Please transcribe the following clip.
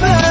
Bye.